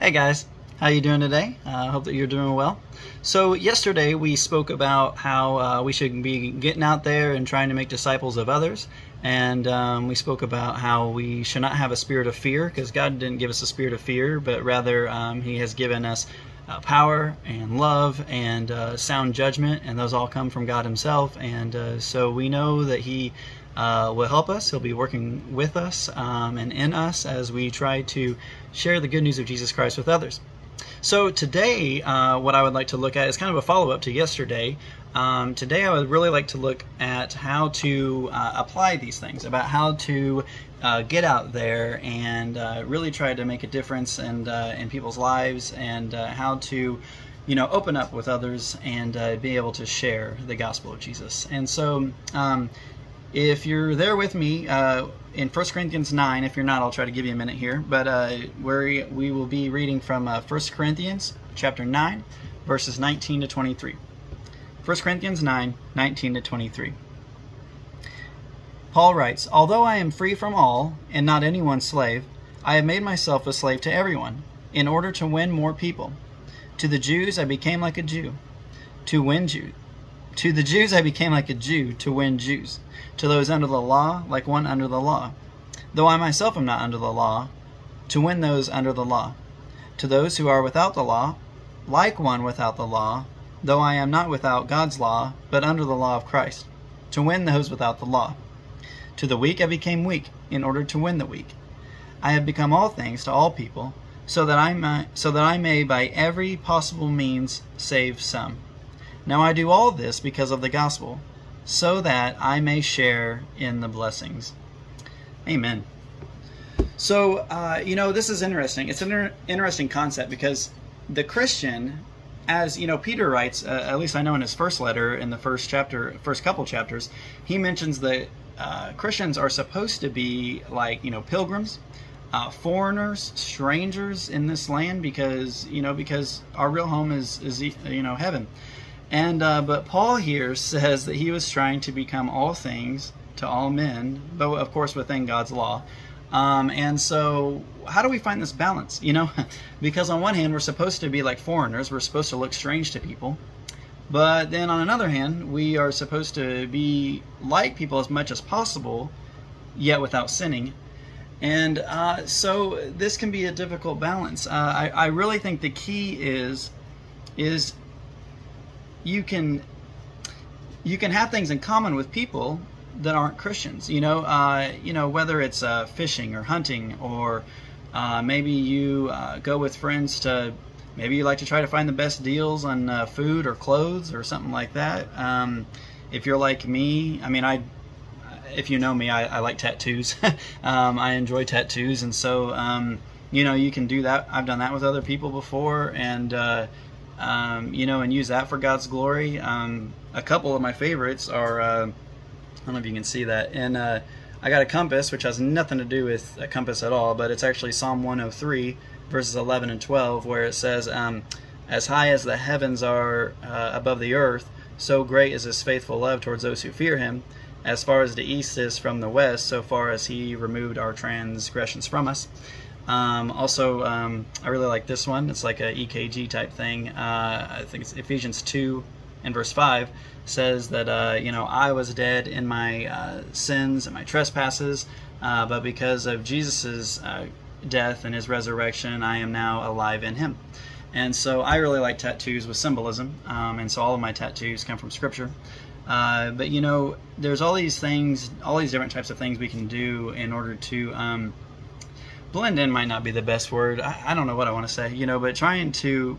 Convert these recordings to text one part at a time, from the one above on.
Hey guys, how you doing today? I uh, hope that you're doing well. So yesterday we spoke about how uh, we should be getting out there and trying to make disciples of others, and um, we spoke about how we should not have a spirit of fear because God didn't give us a spirit of fear, but rather um, He has given us uh, power and love and uh, sound judgment, and those all come from God Himself. And uh, so we know that He uh, will help us. He'll be working with us um, and in us as we try to share the good news of Jesus Christ with others. So today, uh, what I would like to look at is kind of a follow-up to yesterday. Um, today, I would really like to look at how to uh, apply these things, about how to uh, get out there and uh, really try to make a difference in, uh, in people's lives, and uh, how to, you know, open up with others and be able to share the gospel of Jesus. And so, um, if you're there with me uh, in 1 Corinthians 9, if you're not, I'll try to give you a minute here. But uh, where we will be reading from uh, 1 Corinthians chapter 9, verses 19 to 23. 1 Corinthians 9, 19 to 23. Paul writes, Although I am free from all, and not anyone's slave, I have made myself a slave to everyone, in order to win more people. To the Jews I became like a Jew, to win Jews to the Jews I became like a Jew to win Jews. To those under the law, like one under the law. Though I myself am not under the law, to win those under the law. To those who are without the law, like one without the law, though I am not without God's law, but under the law of Christ, to win those without the law. To the weak I became weak, in order to win the weak. I have become all things to all people, so that I may, so that I may by every possible means save some. Now I do all this because of the gospel, so that I may share in the blessings. Amen. So, uh, you know, this is interesting. It's an inter- interesting concept because the Christian, as you know, Peter writes, uh, at least I know in his first letter, in the first chapter, first couple chapters, he mentions that uh, Christians are supposed to be like, you know, pilgrims, uh, foreigners, strangers in this land because, you know, because our real home is, is you know, heaven. And uh, but Paul here says that he was trying to become all things to all men, but of course within God's law. Um, and so, how do we find this balance? You know, because on one hand we're supposed to be like foreigners, we're supposed to look strange to people, but then on another hand we are supposed to be like people as much as possible, yet without sinning. And uh, so this can be a difficult balance. Uh, I, I really think the key is is you can you can have things in common with people that aren't Christians. You know, uh, you know whether it's uh, fishing or hunting, or uh, maybe you uh, go with friends to maybe you like to try to find the best deals on uh, food or clothes or something like that. Um, if you're like me, I mean, I if you know me, I, I like tattoos. um, I enjoy tattoos, and so um, you know you can do that. I've done that with other people before, and uh, um, you know, and use that for God's glory. Um, a couple of my favorites are, uh, I don't know if you can see that, and uh, I got a compass, which has nothing to do with a compass at all, but it's actually Psalm 103, verses 11 and 12, where it says, um, As high as the heavens are uh, above the earth, so great is his faithful love towards those who fear him. As far as the east is from the west, so far as he removed our transgressions from us. Um, also, um, I really like this one. It's like a EKG type thing. Uh, I think it's Ephesians 2 and verse 5 says that, uh, you know, I was dead in my uh, sins and my trespasses, uh, but because of Jesus' uh, death and his resurrection, I am now alive in him. And so I really like tattoos with symbolism, um, and so all of my tattoos come from Scripture. Uh, but you know, there's all these things, all these different types of things we can do in order to um, blend in might not be the best word. I, I don't know what I want to say, you know, but trying to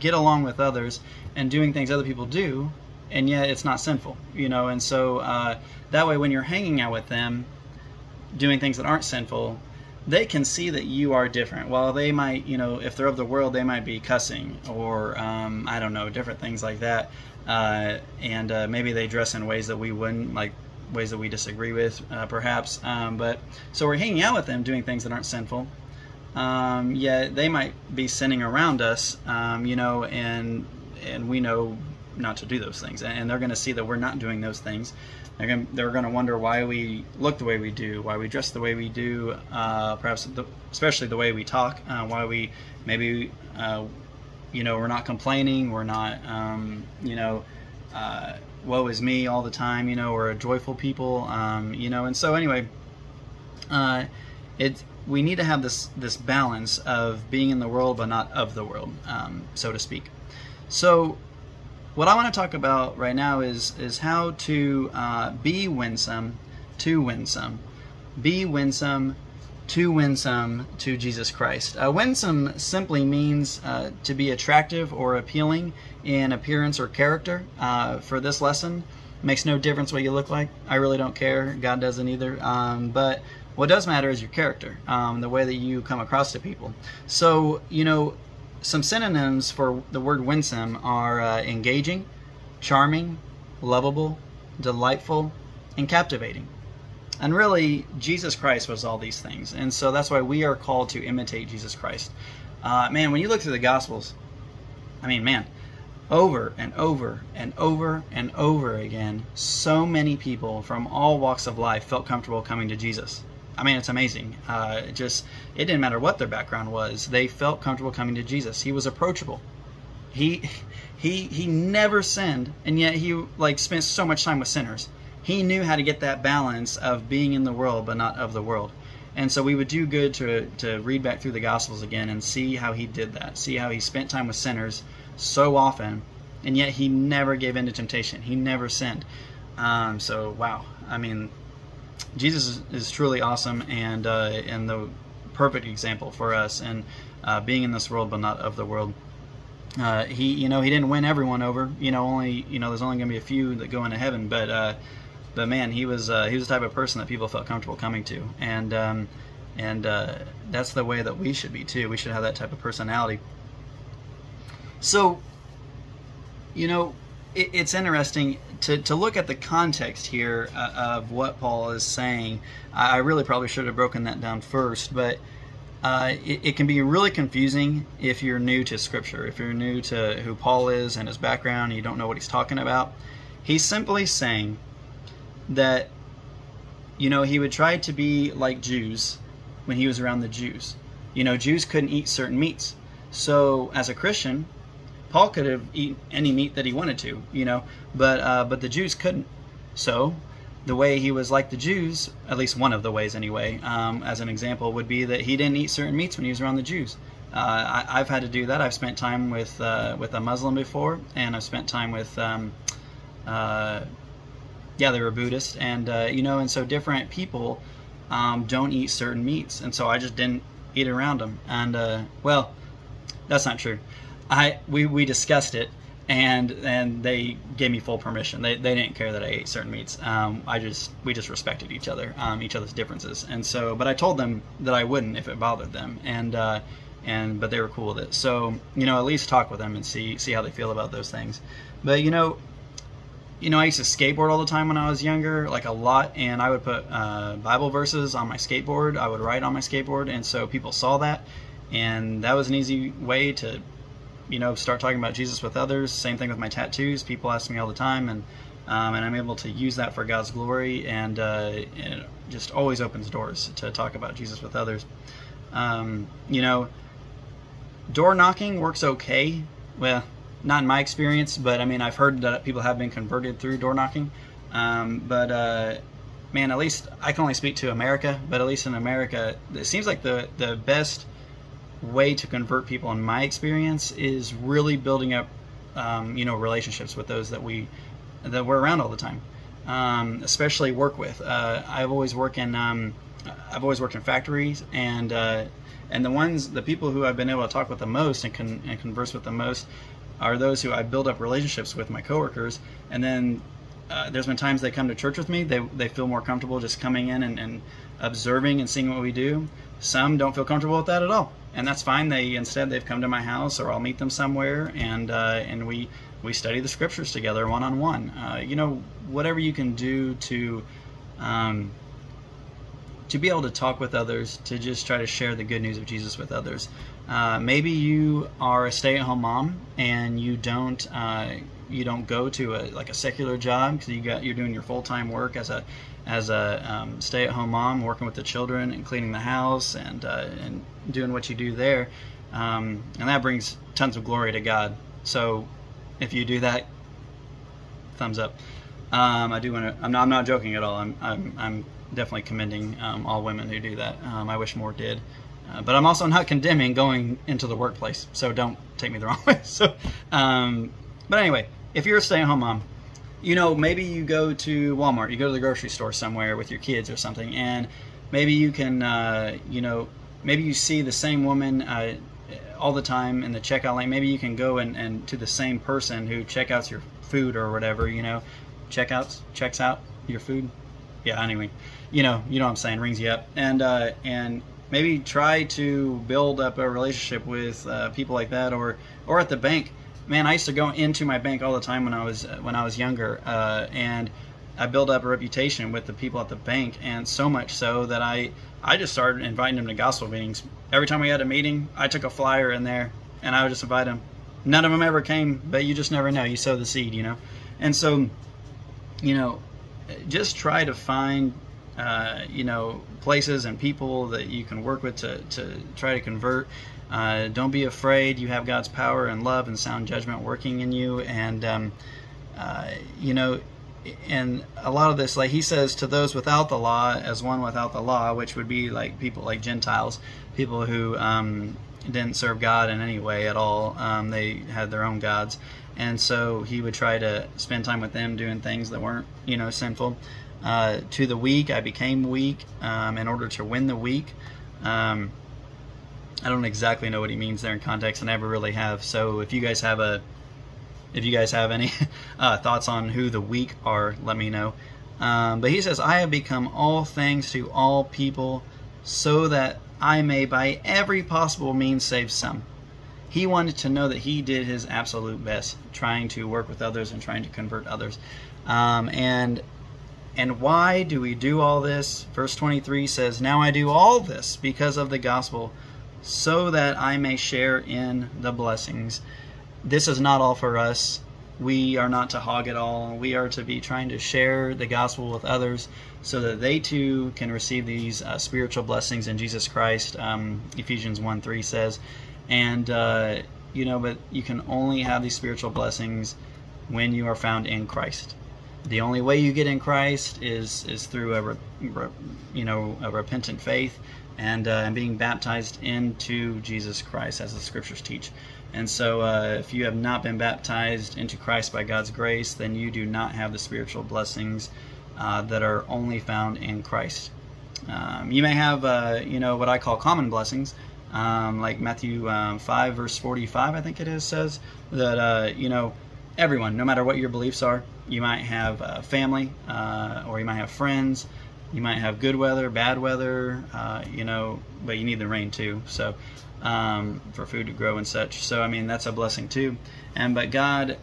get along with others and doing things other people do, and yet it's not sinful, you know. And so uh, that way, when you're hanging out with them, doing things that aren't sinful, they can see that you are different. While they might, you know, if they're of the world, they might be cussing or um, I don't know, different things like that. Uh, and uh, maybe they dress in ways that we wouldn't, like ways that we disagree with, uh, perhaps. Um, but so we're hanging out with them, doing things that aren't sinful. Um, yet they might be sinning around us, um, you know, and and we know not to do those things, and they're going to see that we're not doing those things. They're going they're to wonder why we look the way we do, why we dress the way we do, uh, perhaps the, especially the way we talk, uh, why we maybe uh, you know we're not complaining, we're not um, you know uh, woe is me all the time, you know, we're a joyful people, um, you know, and so anyway, uh, it we need to have this this balance of being in the world but not of the world, um, so to speak. So, what I want to talk about right now is is how to uh, be winsome to win some, be winsome to win some to Jesus Christ. Uh, winsome simply means uh, to be attractive or appealing in appearance or character. Uh, for this lesson, makes no difference what you look like. I really don't care. God doesn't either. Um, but what does matter is your character, um, the way that you come across to people. So, you know, some synonyms for the word winsome are uh, engaging, charming, lovable, delightful, and captivating. And really, Jesus Christ was all these things. And so that's why we are called to imitate Jesus Christ. Uh, man, when you look through the Gospels, I mean, man, over and over and over and over again, so many people from all walks of life felt comfortable coming to Jesus. I mean, it's amazing. Uh, it just it didn't matter what their background was; they felt comfortable coming to Jesus. He was approachable. He he he never sinned, and yet he like spent so much time with sinners. He knew how to get that balance of being in the world but not of the world. And so we would do good to to read back through the Gospels again and see how he did that. See how he spent time with sinners so often, and yet he never gave in to temptation. He never sinned. Um, so wow, I mean, Jesus is, truly awesome and uh, and the perfect example for us and uh, being in this world but not of the world. Uh, he you know he didn't win everyone over. You know only you know there's only going to be a few that go into heaven, but uh, but man he was uh, he was the type of person that people felt comfortable coming to and. Um, and uh, that's the way that we should be too. We should have that type of personality. So, you know, it, it's interesting to, to look at the context here uh, of what Paul is saying. I, really probably should have broken that down first, but uh, it, it, can be really confusing if you're new to Scripture, if you're new to who Paul is and his background, and you don't know what he's talking about. He's simply saying that, you know, he would try to be like Jews when he was around the Jews. You know, Jews couldn't eat certain meats. So, as a Christian, Paul could have eaten any meat that he wanted to, you know, but uh, but the Jews couldn't. So the way he was like the Jews, at least one of the ways anyway, um, as an example, would be that he didn't eat certain meats when he was around the Jews. Uh, I, have had to do that. I've spent time with uh, with a Muslim before, and I've spent time with, um, uh, yeah, they were Buddhist, and uh, you know, and so different people um, don't eat certain meats, and so I just didn't eat around them. And uh, well, that's not true. I we, we discussed it and and they gave me full permission. They, they didn't care that I ate certain meats. Um, I just we just respected each other, um, each other's differences, and so. But I told them that I wouldn't if it bothered them, and uh, and but they were cool with it. So you know, at least talk with them and see see how they feel about those things. But you know, you know, I used to skateboard all the time when I was younger, like a lot, and I would put uh, Bible verses on my skateboard. I would write on my skateboard, and so people saw that, and that was an easy way to you know, start talking about Jesus with others. Same thing with my tattoos. People ask me all the time, and um, and I'm able to use that for God's glory, and, uh, it just always opens doors to talk about Jesus with others. Um, you know, door knocking works okay. Well, not in my experience, but I mean, I've heard that people have been converted through door knocking. Um, but uh, man, at least I can only speak to America. But at least in America, it seems like the the best way to convert people, in my experience, is really building up, um, you know, relationships with those that we that we're around all the time, um, especially work with. Uh, I've always worked in um, I've always worked in factories, and uh, and the ones the people who I've been able to talk with the most and, con- and converse with the most are those who I build up relationships with my coworkers, and then uh, there's been times they come to church with me. They, they feel more comfortable just coming in and, and observing and seeing what we do. Some don't feel comfortable with that at all and that's fine. They instead they've come to my house, or I'll meet them somewhere, and uh, and we we study the scriptures together one on one. You know, whatever you can do to um, to be able to talk with others, to just try to share the good news of Jesus with others. Uh, maybe you are a stay-at-home mom and you don't uh, you don't go to a like a secular job because you got you're doing your full time work as a as a um, stay at home mom, working with the children and cleaning the house and uh, and doing what you do there, um, and that brings tons of glory to God. So if you do that, thumbs up. Um, I do want to. I'm not. I'm not joking at all. I'm. I'm. I'm definitely commending um, all women who do that. Um, I wish more did. Uh, but I'm also not condemning going into the workplace, so don't take me the wrong way. So, um, but anyway, if you're a stay-at-home mom, you know maybe you go to Walmart, you go to the grocery store somewhere with your kids or something, and maybe you can, uh, you know, maybe you see the same woman uh, all the time in the checkout lane. Maybe you can go and, and to the same person who checkouts your food or whatever, you know, checkouts checks out your food. Yeah, anyway, you know, you know what I'm saying, rings you up, and uh, and maybe try to build up a relationship with uh, people like that or or at the bank. Man i used to go into my bank all the time when i was when i was younger uh, and i built up a reputation with the people at the bank and so much so that i i just started inviting them to gospel meetings. Every time we had a meeting i took a flyer in there and i would just invite them none of them ever came but you just never know. You sow the seed you know? And so you know just try to find uh, you know places and people that you can work with to, to try to convert. Uh, don't be afraid. You have God's power and love and sound judgment working in you, and um, uh, you know. And a lot of this, like he says, to those without the law, as one without the law, which would be like people like Gentiles, people who um, didn't serve God in any way at all. Um, they had their own gods, and so he would try to spend time with them doing things that weren't, you know, sinful uh, to the weak. I became weak um, in order to win the weak. Um, I don't exactly know what he means there in context. I never really have. So if you guys have a, if you guys have any uh, thoughts on who the weak are, let me know. Um, but he says, I have become all things to all people so that I may by every possible means save some. He wanted to know that he did his absolute best, trying to work with others and trying to convert others. Um, and and why do we do all this? Verse 23 says, Now I do all this because of the gospel, so that I may share in the blessings. This is not all for us. We are not to hog it all. We are to be trying to share the gospel with others so that they too can receive these uh, spiritual blessings in Jesus Christ. Um, Ephesians 1 3 says. And, uh, you know, but you can only have these spiritual blessings when you are found in Christ the only way you get in Christ is is through a re, you know a repentant faith and uh, and being baptized into Jesus Christ as the scriptures teach. And so, uh, if you have not been baptized into Christ by God's grace, then you do not have the spiritual blessings uh, that are only found in Christ. Um, you may have, uh, you know, what I call common blessings, um, like Matthew um, 5, verse 45, I think it is, says that, uh, you know, everyone, no matter what your beliefs are, you might have uh, family, uh, or you might have friends. You might have good weather, bad weather, uh, you know, but you need the rain too. So um, for food to grow and such. So I mean that's a blessing too. And but God,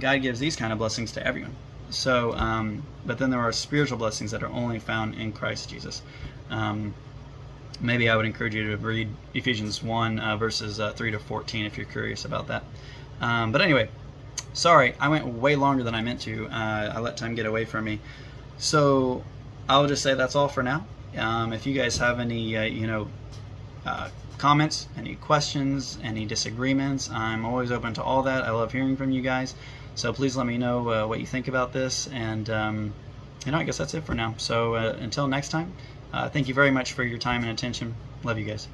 God gives these kind of blessings to everyone. So, um, but then there are spiritual blessings that are only found in Christ Jesus. Um, maybe I would encourage you to read Ephesians 1 uh, verses uh, 3 to 14 if you're curious about that. Um, but anyway, Sorry, I went way longer than I meant to. Uh, I let time get away from me. So I'll just say that's all for now. Um, if you guys have any, uh, you know, uh, comments, any questions, any disagreements, I'm always open to all that. I love hearing from you guys. So please let me know uh, what you think about this. And, um, you know, I guess that's it for now. So uh, until next time, uh, thank you very much for your time and attention. Love you guys.